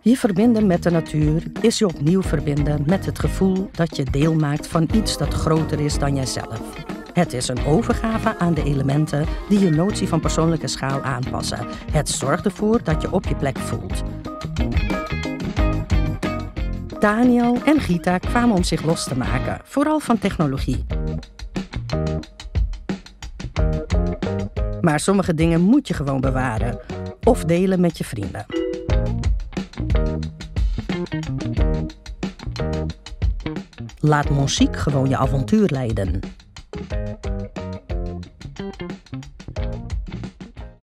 Je verbinden met de natuur is je opnieuw verbinden met het gevoel dat je deel maakt van iets dat groter is dan jijzelf. Het is een overgave aan de elementen die je notie van persoonlijke schaal aanpassen. Het zorgt ervoor dat je op je plek voelt. Daniel en Gita kwamen om zich los te maken, vooral van technologie. Maar sommige dingen moet je gewoon bewaren of delen met je vrienden. Laat muziek gewoon je avontuur leiden.